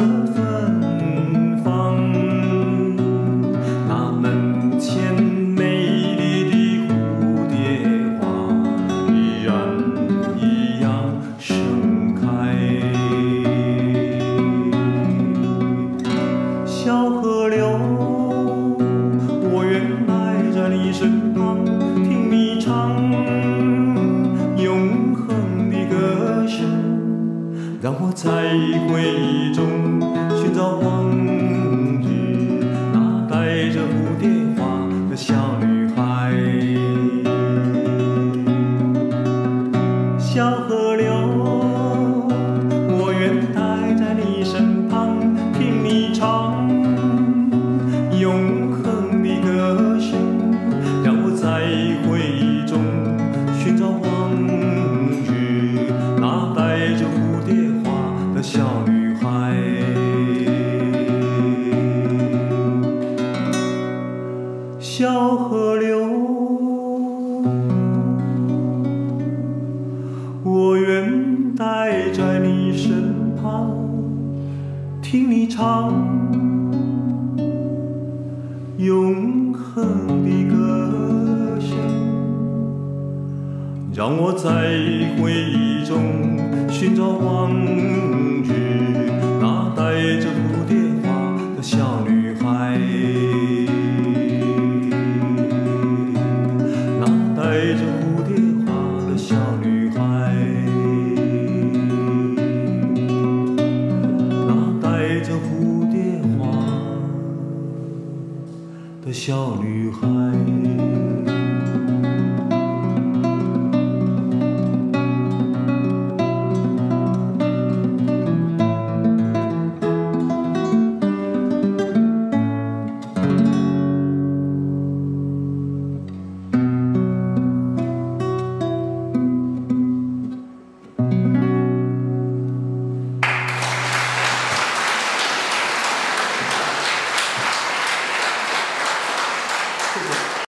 芬芳。那门前美丽的蝴蝶花，依然一样盛开。小河流，让我在回忆中寻找往日那带着蝴蝶花的小女孩。小河流，我愿待在你身旁，听你唱小河流。我愿待在你身旁，听你唱永恒的歌声，让我在回忆中寻找往日那带着蝴蝶小女孩。